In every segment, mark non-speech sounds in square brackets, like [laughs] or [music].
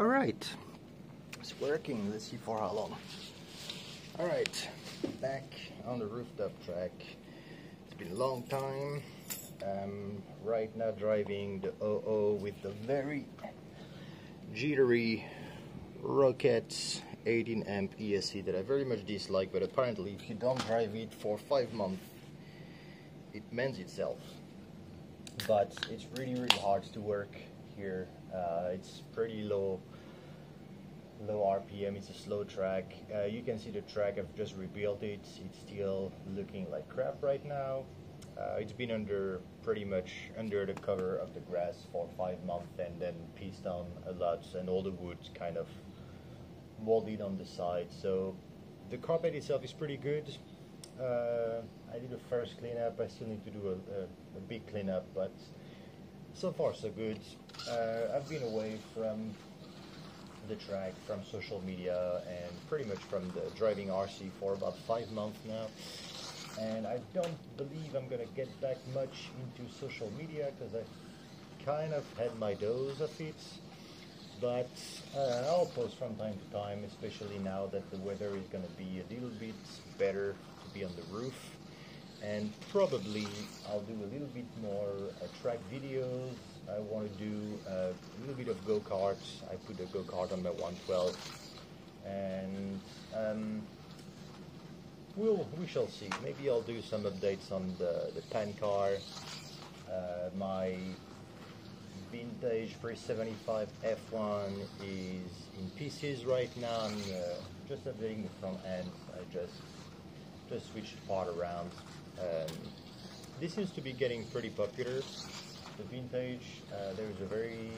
All right, it's working. Let's see for how long. All right, back on the rooftop track. It's been a long time. I'm right now driving the OO with the very jittery Rocket 18 amp ESC that I very much dislike, but apparently if you don't drive it for five months, it mends itself. But it's really, really hard to work here. Uh, it's pretty low low RPM, it's a slow track. Uh, you can see the track, I've just rebuilt it. It's still looking like crap right now. Uh, it's been under pretty much under the cover of the grass for five months and then pieced down a lot and all the wood kind of molded on the side. So the carpet itself is pretty good. Uh, I did a first cleanup. I still need to do a, a, a big cleanup, but so far so good. Uh, I've been away from the track, from social media, and pretty much from the driving RC for about five months now. And I don't believe I'm gonna get back much into social media because I kind of had my dose of it. But uh, I'll post from time to time, especially now that the weather is gonna be a little bit better to be on the roof and probably I'll do a little bit more uh, track videos. I want to do uh, a little bit of go-karts. I put a go-kart on my 112 and um, we'll, we shall see. Maybe I'll do some updates on the, the pan car, uh, my vintage 375 F1 is in pieces right now. I'm uh, just updating the front end. I just just switched part around. Um, this seems to be getting pretty popular. The vintage. Uh, there's a very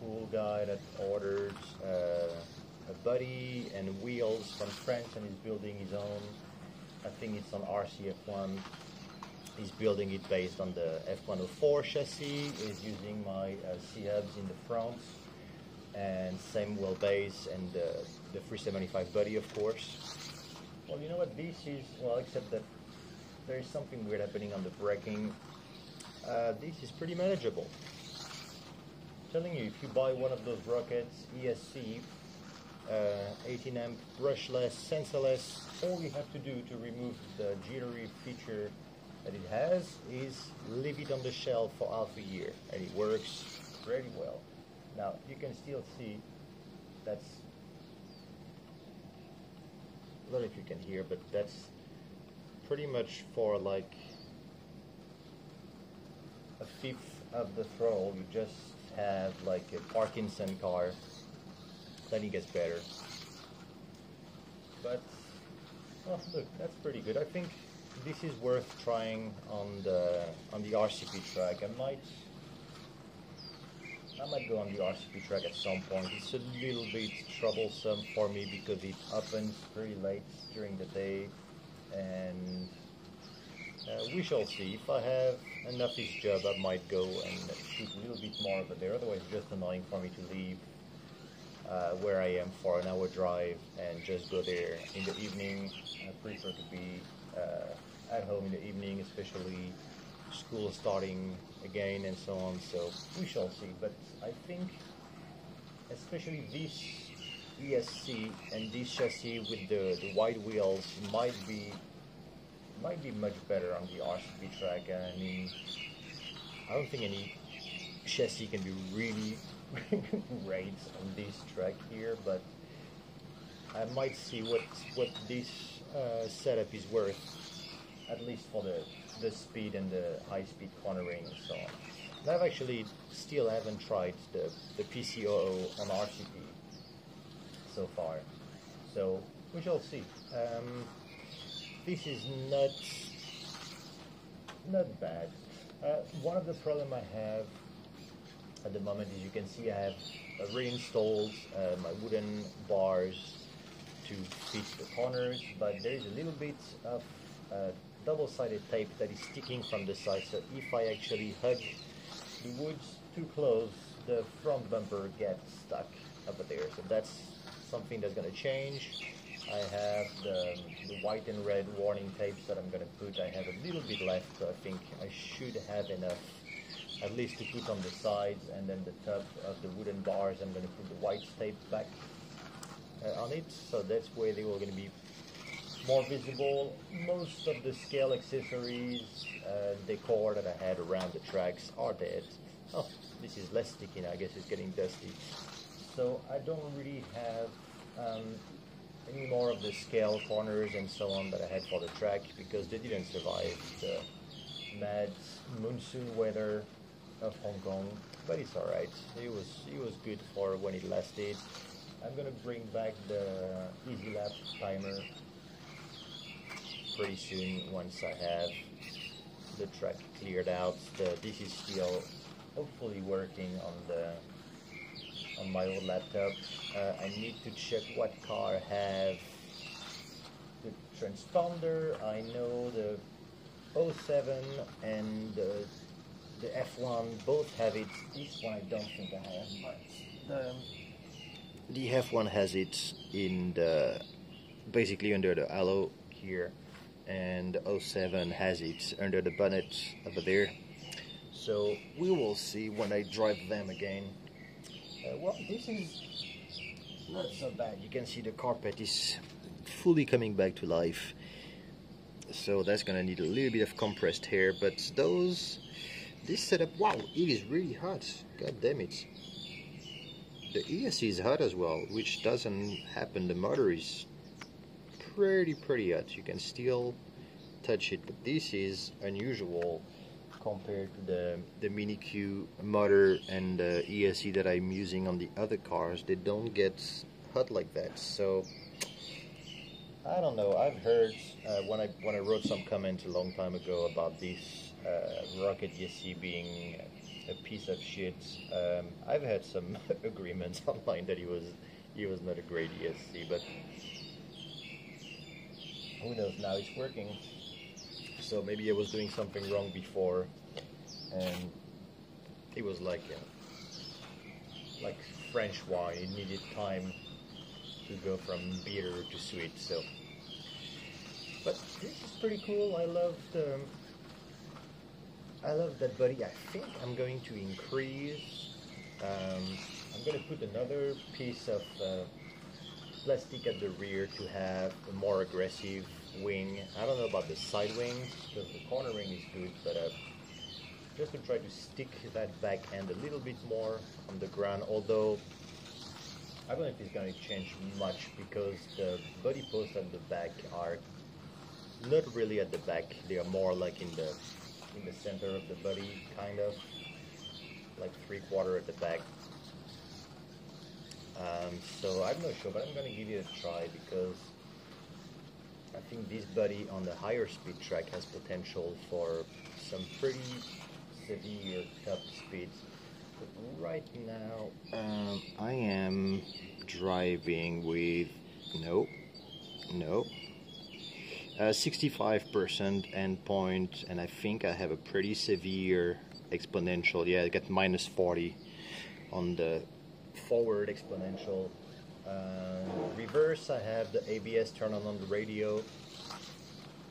cool guy that ordered uh, a body and wheels from France and is building his own. I think it's on RCF1. He's building it based on the F104 chassis. He's using my uh, C-hubs in the front and same wheelbase and uh, the 375 body, of course. Well, you know what? This is well, except that there is something weird happening on the braking. Uh, this is pretty manageable. Telling you, if you buy one of those rockets, ESC, uh, 18 amp brushless, sensorless, all you have to do to remove the jittery feature that it has is leave it on the shelf for half a year, and it works very well. Now you can still see that's I don't know if you can hear, but that's pretty much for like a fifth of the throttle. You just have like a Parkinson car. Then it gets better. But oh, look, that's pretty good. I think this is worth trying on the on the RCP track. I might I might go on the RCP track at some point. It's a little bit troublesome for me because it opens pretty late during the day and uh, we shall see. If I have enough this job, I might go and shoot a little bit more over there. Otherwise, just annoying for me to leave uh, where I am for an hour drive and just go there in the evening. I prefer to be uh, at home in the evening, especially school starting again and so on. So we shall see. But I think, especially this ESC and this chassis with the, the wide wheels might be might be much better on the RCP track. I mean, I don't think any chassis can be really [laughs] great on this track here, but I might see what what this uh, setup is worth, at least for the the speed and the high speed cornering and so on. And I've actually still haven't tried the the PCOO on RCP so far, so we shall see. Um, this is not not bad. Uh, one of the problem I have at the moment is you can see I have uh, reinstalled uh, my wooden bars to fit the corners, but there is a little bit of double-sided tape that is sticking from the side. So if I actually hug the woods too close, the front bumper gets stuck over there. So that's something that's going to change. I have the, the, white and red warning tapes that I'm going to put. I have a little bit left, so I think I should have enough at least to put on the sides, and then the top of the wooden bars, I'm going to put the white tape back uh, on it, so that's where they were going to be more visible. Most of the scale accessories, uh, decor that I had around the tracks are dead. Oh, this is less sticky now, I guess it's getting dusty. So I don't really have um, any more of the scale corners and so on that I had for the track because they didn't survive the mad monsoon weather of Hong Kong. But it's alright. It was it was good for when it lasted. I'm gonna bring back the Easy Lap timer pretty soon once I have the track cleared out. The, this is still hopefully working on the on my old laptop. Uh, I need to check what car have the transponder. I know the 07 and the, the F1 both have it. This one I don't think I have, but the, the F1 has it in the basically under the halo here, and the 07 has it under the bonnet over there. So we will see when I drive them again. Uh, well, this is not so bad. You can see the carpet is fully coming back to life. So that's gonna need a little bit of compressed air, but those, this setup, wow, it is really hot. God damn it. The ESC is hot as well, which doesn't happen. The motor is pretty, pretty hot. You can still touch it, but this is unusual compared to the, the Mini Q motor and the ESC that I'm using on the other cars. They don't get hot like that. So I don't know. I've heard uh, when I when I wrote some comments a long time ago about this uh, Rocket ESC being a piece of shit. Um, I've had some [laughs] agreements [laughs] online that he was he was not a great ESC, but who knows? Now it's working so maybe I was doing something wrong before, and it was like uh, like French wine. It needed time to go from bitter to sweet. So, but this is pretty cool. I love the I love that body. I think I'm going to increase. Um, I'm going to put another piece of uh, plastic at the rear to have a more aggressive wing. I don't know about the side wing because the corner wing is good, but uh, just to try to stick that back end a little bit more on the ground. Although I don't know if it's going to change much because the body posts at the back are not really at the back. They are more like in the in the center of the body, kind of like three quarter at the back. Um, so I'm not sure, but I'm going to give it a try because I think this buddy on the higher speed track has potential for some pretty severe top speeds. But right now, um, I am driving with no, no, uh, 65% endpoint, and I think I have a pretty severe exponential. Yeah, I got minus 40 on the forward exponential uh, reverse, I have the ABS turned on on the radio.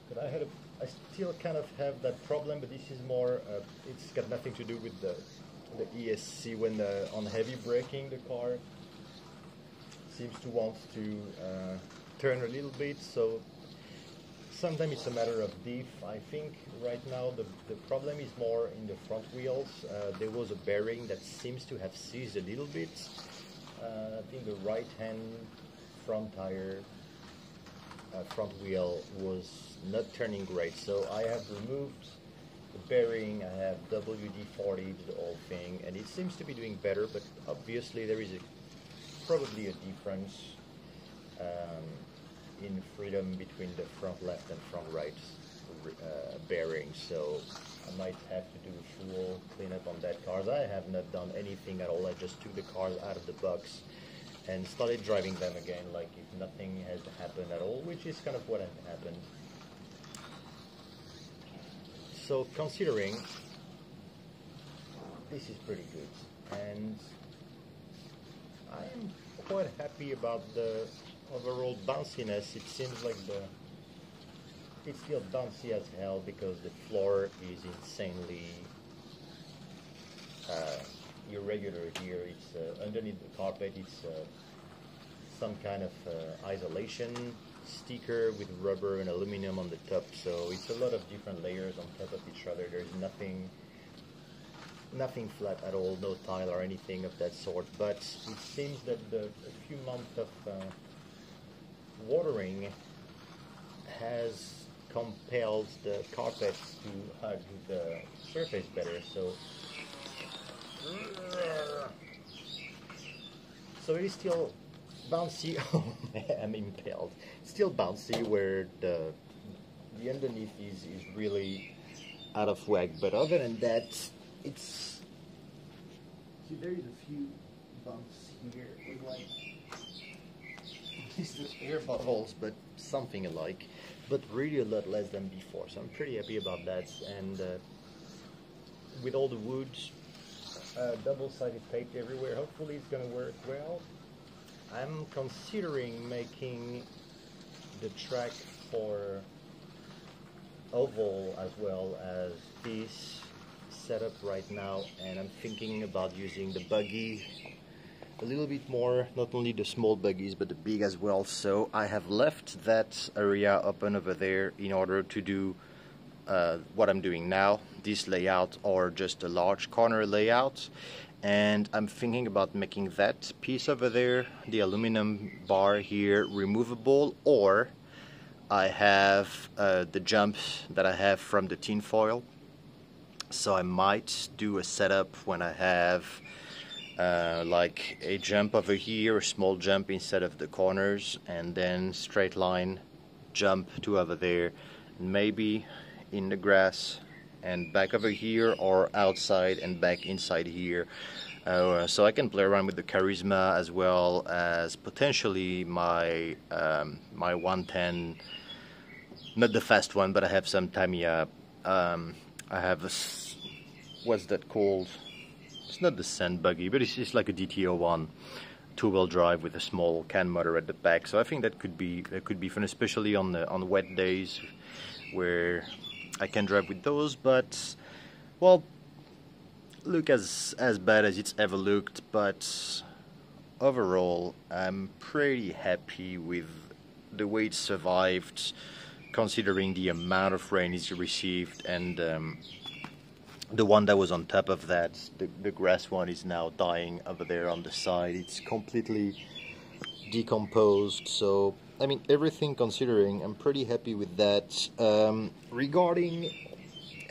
But I had a, I still kind of have that problem, but this is more, uh, it's got nothing to do with the, the ESC when the, on heavy braking the car seems to want to uh, turn a little bit, so sometimes it's a matter of diff. I think right now the, the problem is more in the front wheels. Uh, there was a bearing that seems to have seized a little bit. Uh, I think the right hand front tire, uh, front wheel was not turning great. So I have removed the bearing, I have WD-40 the whole thing, and it seems to be doing better, but obviously there is a, probably a difference um, in freedom between the front left and front right uh, bearing. So I might have to do a full cleanup on that car. I have not done anything at all. I just took the cars out of the box and started driving them again like if nothing had happened at all, which is kind of what happened. So considering this is pretty good and I am quite happy about the overall bounciness. It seems like the it's still bouncy as hell because the floor is insanely uh, irregular here. It's uh, underneath the carpet. It's uh, some kind of uh, isolation sticker with rubber and aluminum on the top. So it's a lot of different layers on top of each other. There's nothing nothing flat at all, no tile or anything of that sort. But it seems that the, a few months of uh, watering has compelled the carpets to hug the surface better. So, so it is still bouncy. [laughs] Oh, I'm impaled. Still bouncy where the the underneath is is really out of whack. But other than that, it's see there is a few bumps here like just air bubbles, but something alike, but really a lot less than before. So I'm pretty happy about that. And uh, with all the wood, uh, double-sided tape everywhere, hopefully it's gonna work well. I'm considering making the track for oval as well as this setup right now and I'm thinking about using the buggy a little bit more not only the small buggies but the big as well. So I have left that area open over there in order to do uh, what I'm doing now. This layout or just a large corner layout and I'm thinking about making that piece over there the aluminum bar here removable or I have uh, the jumps that I have from the tin foil. So I might do a setup when I have uh, like a jump over here, a small jump instead of the corners, and then straight line jump to over there, maybe in the grass and back over here or outside and back inside here. Uh, so I can play around with the Carisma as well as potentially my um, my 110, not the fast one, but I have some Tamiya. Um, I have a what's that called? It's not the sand buggy, but it's just like a DT-01 two-wheel drive with a small can motor at the back. So I think that could be that could be fun, especially on the on wet days where I can drive with those. But well, look as as bad as it's ever looked, but overall, I'm pretty happy with the way it survived, considering the amount of rain it's received and. Um, the one that was on top of that, the, the grass one is now dying over there on the side. It's completely decomposed. So, I mean, everything considering, I'm pretty happy with that. Um, regarding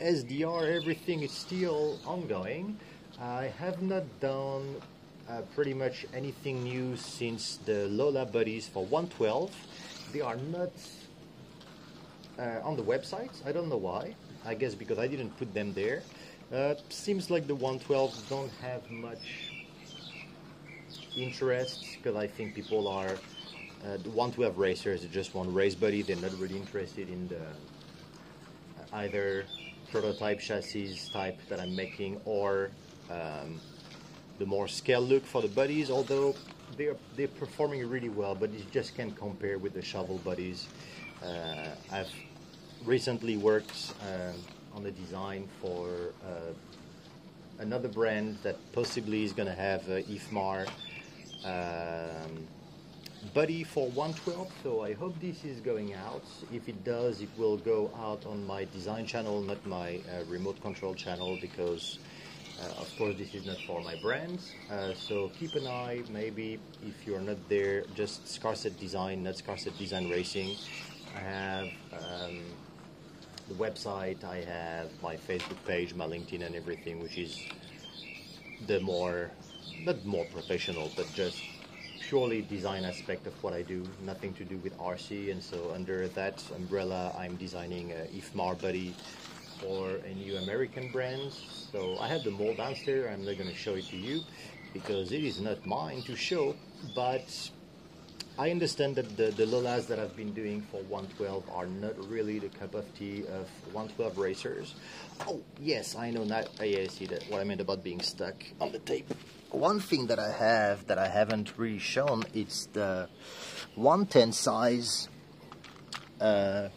SDR, everything is still ongoing. I have not done uh, pretty much anything new since the Lola Buddies for 112. They are not uh, on the website. I don't know why. I guess because I didn't put them there. Uh, seems like the 112s don't have much interest because I think people are uh, to have racers just want race buddy. They're not really interested in the uh, either prototype chassis type that I'm making or um, the more scale look for the buddies. Although they're they're performing really well, but you just can't compare with the shovel buddies. Uh, I've recently worked. Uh, on the design for uh, another brand that possibly is going to have uh, IFMAR um, Buddy for 112. So I hope this is going out. If it does, it will go out on my design channel, not my uh, remote control channel, because uh, of course this is not for my brand. Uh, so keep an eye. Maybe if you're not there, just Scarset Design, not Scarset Design Racing. I have. Um, the website, I have my Facebook page, my LinkedIn, and everything, which is the more, not more professional, but just purely design aspect of what I do, nothing to do with RC. And so under that umbrella, I'm designing a IFMAR buddy for a new American brand. So I have the mold downstairs. I'm not going to show it to you because it is not mine to show, but I understand that the, the Lolas that I've been doing for 112 are not really the cup of tea of 112 racers. Oh, yes, I know now. Oh, yeah, I see that, what I meant about being stuck on the tape. One thing that I have that I haven't really shown is the 110 size uh,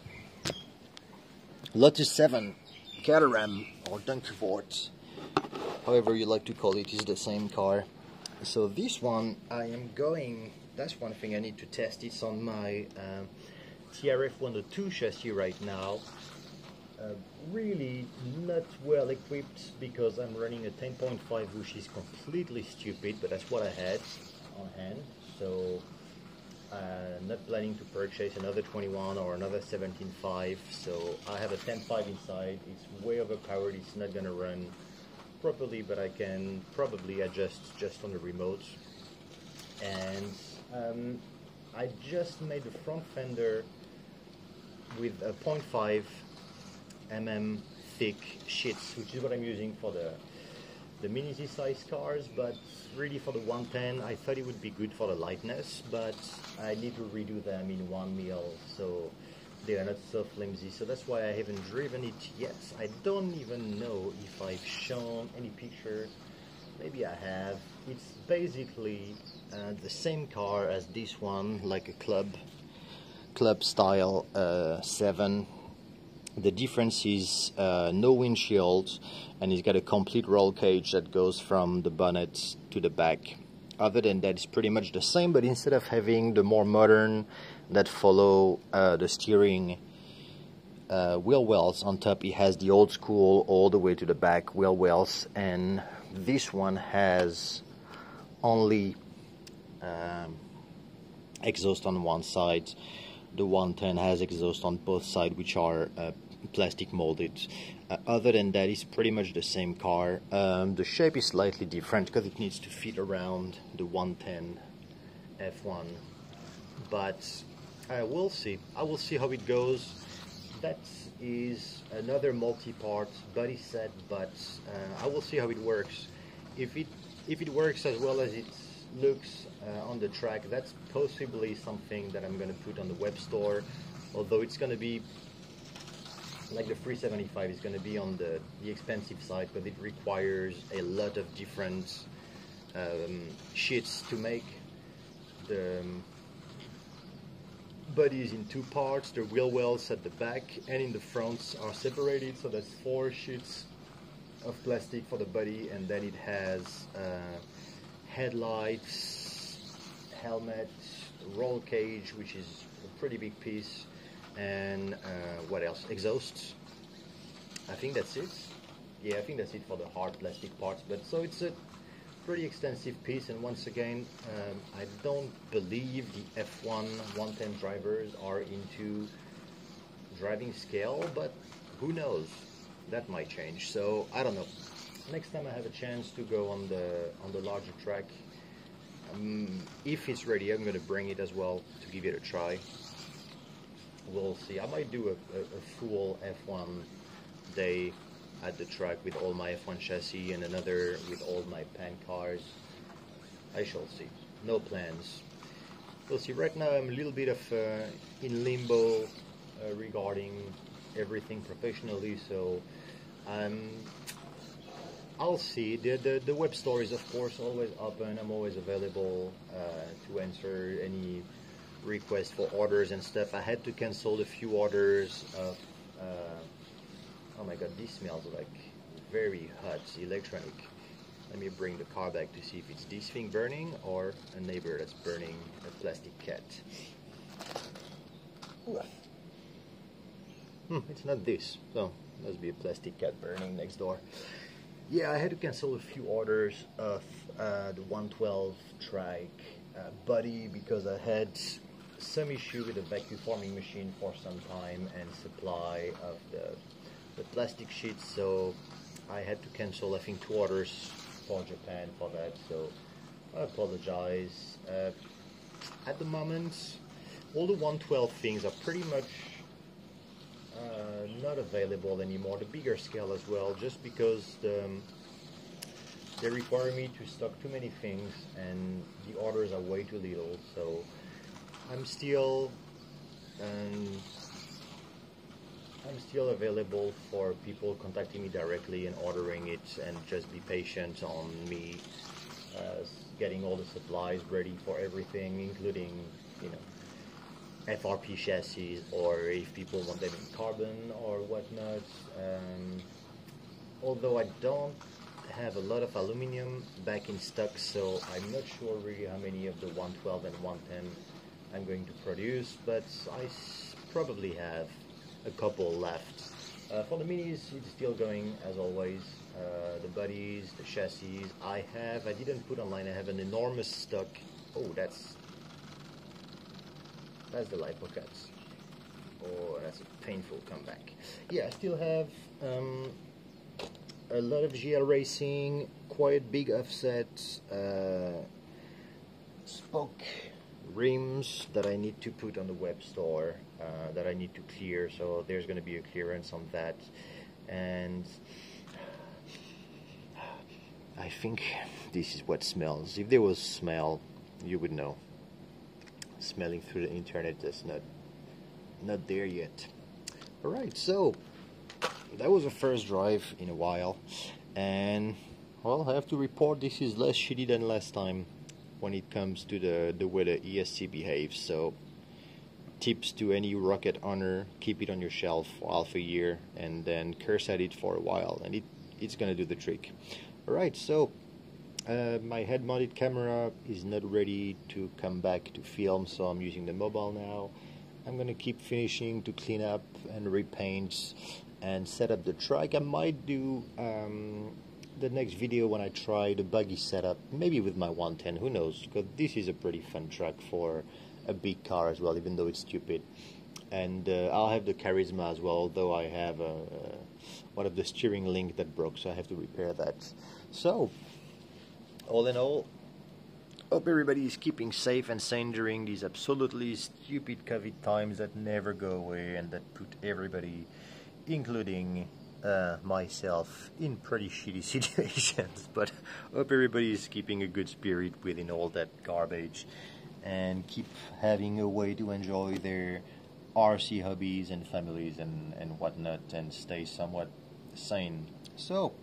Lotus 7 Caterham or Donkervoort however you like to call it, is the same car. So this one, I am going. That's one thing I need to test. It's on my uh, TRF 102 chassis right now. Uh, really not well equipped because I'm running a 10.5 which is completely stupid but that's what I had on hand. So uh, not planning to purchase another 21 or another 17.5 so I have a 10.5 inside. It's way overpowered. It's not gonna run properly but I can probably adjust just on the remote. And um, I just made the front fender with a 0.5 mm thick sheets, which is what I'm using for the the mini Z size cars, but really for the 110, I thought it would be good for the lightness, but I need to redo them in one mil, so they are not so flimsy. So that's why I haven't driven it yet. I don't even know if I've shown any picture. Maybe I have. It's basically uh, the same car as this one, like a club club style uh, 7 the difference is uh, no windshield and it's got a complete roll cage that goes from the bonnet to the back. Other than that, it's pretty much the same, but instead of having the more modern that follow uh, the steering uh, wheel wells on top, it has the old school all the way to the back wheel wells, and this one has only um, exhaust on one side. The 110 has exhaust on both sides which are uh, plastic molded. Uh, other than that it's pretty much the same car. Um, the shape is slightly different because it needs to fit around the 110 F1 but I will see. I will see how it goes. That is another multi-part body set but uh, I will see how it works. If it if it works as well as it looks uh, on the track, that's possibly something that I'm going to put on the web store. Although it's going to be like the 375 is going to be on the, the expensive side because it requires a lot of different um, sheets to make. The um, body is in two parts, the wheel wells at the back and in the front are separated, so that's four sheets of plastic for the body and then it has uh, headlights, helmet, roll cage, which is a pretty big piece, and uh, what else? Exhausts. I think that's it. Yeah, I think that's it for the hard plastic parts. But so it's a pretty extensive piece, and once again, um, I don't believe the F1 110 drivers are into driving scale, but who knows? That might change. So I don't know. Next time I have a chance to go on the on the larger track, um, if it's ready, I'm going to bring it as well to give it a try. We'll see. I might do a, a, a full F1 day at the track with all my F1 chassis and another with all my pan cars. I shall see. No plans. We'll see. Right now I'm a little bit of uh, in limbo uh, regarding everything professionally, so I'm I'll see. The, the, the web store is, of course, always open. I'm always available uh, to answer any requests for orders and stuff. I had to cancel a few orders of. Uh, oh my god, this smells like very hot electronic. Let me bring the car back to see if it's this thing burning or a neighbor that's burning a plastic cat. Hmm, it's not this. So, must be a plastic cat burning next door. Yeah, I had to cancel a few orders of uh, the 112 trike uh, body because I had some issue with the vacuum forming machine for some time and supply of the, the plastic sheets so I had to cancel I think two orders for Japan for that so I apologize uh, at the moment all the 112 things are pretty much uh, not available anymore. The bigger scale as well, just because the, um, they require me to stock too many things and the orders are way too little. So I'm still um, I'm still available for people contacting me directly and ordering it, and just be patient on me uh, getting all the supplies ready for everything, including you know FRP chassis or if people want them in carbon or whatnot. Um, although I don't have a lot of aluminum back in stock, so I'm not sure really how many of the 112 and 110 I'm going to produce, but I probably have a couple left. Uh, for the minis, it's still going as always. Uh, the bodies, the chassis, I have, I didn't put online, I have an enormous stock. Oh, that's, that's the lipo cuts. Oh, that's a painful comeback. Yeah, I still have um, a lot of GL Racing, quite big offset, uh, spoke rims that I need to put on the web store uh, that I need to clear so there's going to be a clearance on that and I think this is what smells if there was smell you would know smelling through the internet is not not there yet alright so that was a first drive in a while and well I have to report this is less shitty than last time when it comes to the, the way the ESC behaves. So tips to any rocket owner, keep it on your shelf for half a year and then curse at it for a while and it, it's gonna do the trick. Alright, so uh, my head mounted camera is not ready to come back to film so I'm using the mobile now. I'm gonna keep finishing to clean up and repaint and set up the track. I might do um, the next video when I try the buggy setup, maybe with my 110, who knows, because this is a pretty fun track for a big car as well, even though it's stupid. And uh, I'll have the Carisma as well, although I have a, one of the steering link that broke, so I have to repair that. So, all in all, hope everybody is keeping safe and sane during these absolutely stupid COVID times that never go away and that put everybody, including uh, myself in pretty shitty [laughs] situations, but hope everybody is keeping a good spirit within all that garbage and keep having a way to enjoy their RC hobbies and families and, and whatnot and stay somewhat sane. So,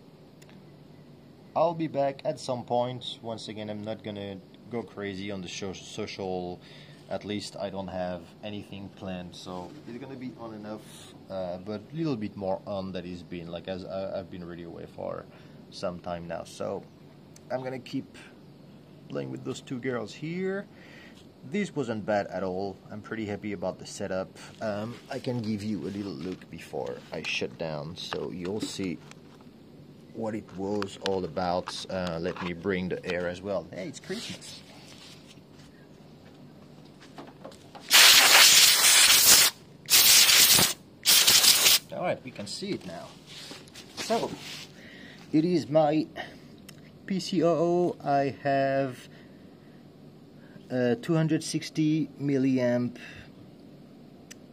I'll be back at some point. Once again, I'm not gonna go crazy on the social at least I don't have anything planned so it's gonna be on enough uh, but a little bit more on that is been like as I, I've been really away for some time now. So I'm gonna keep playing with those two girls here. This wasn't bad at all. I'm pretty happy about the setup. Um, I can give you a little look before I shut down so you'll see what it was all about uh, let me bring the air as well hey it's Christmas Alright, we can see it now. So, it is my PCOO. I have a 260 milliamp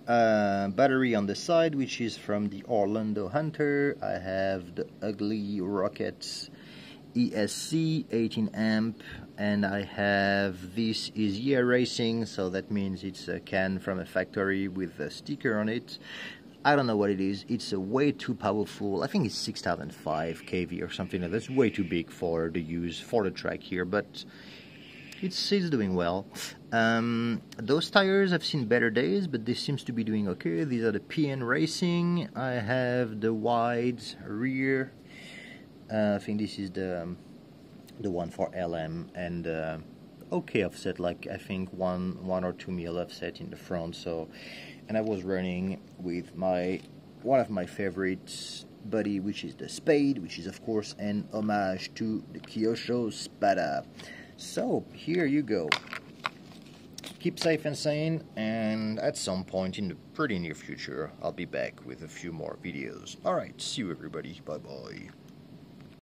uh, battery on the side, which is from the Orlando Hunter. I have the ugly Rockets ESC 18 amp and I have this is Yeah Racing so that means it's a can from a factory with a sticker on it I don't know what it is. It's a way too powerful. I think it's 6005 kV or something like. That's way too big for the use for the track here, but it's it's doing well. Um, those tires have seen better days, but this seems to be doing okay. These are the PN Racing. I have the wide rear. Uh, I think this is the um, the one for LM and uh, okay offset, like I think one one or two mil offset in the front. So and I was running with my one of my favorites buddy which is the Spade which is of course an homage to the Kyosho Spada so here you go. Keep safe and sane and at some point in the pretty near future I'll be back with a few more videos. Alright see you everybody. Bye bye